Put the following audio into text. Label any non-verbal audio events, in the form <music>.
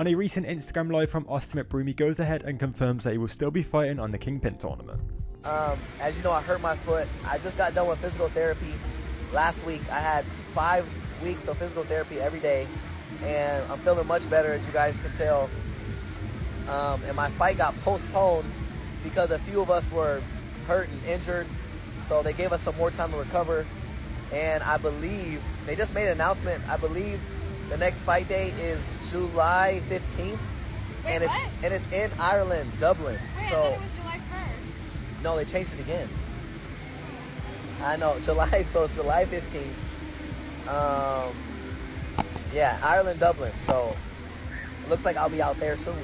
On a recent Instagram live from Austin McBroom, he goes ahead and confirms that he will still be fighting on the Kingpyn tournament. Um, as you know, I hurt my foot. I just got done with physical therapy last week. I had five weeks of physical therapy every day, and I'm feeling much better, as you guys can tell. Um, and my fight got postponed because a few of us were hurt and injured, so they gave us some more time to recover. And I believe they just made an announcement. I believe the next fight day is July 15th, Wait, and it's what? and it's in Ireland, Dublin. Wait, I so. thought it was July 1st. No, they changed it again. I know, <laughs> July, so it's July 15th. Um, yeah, Ireland, Dublin. So, it looks like I'll be out there soon.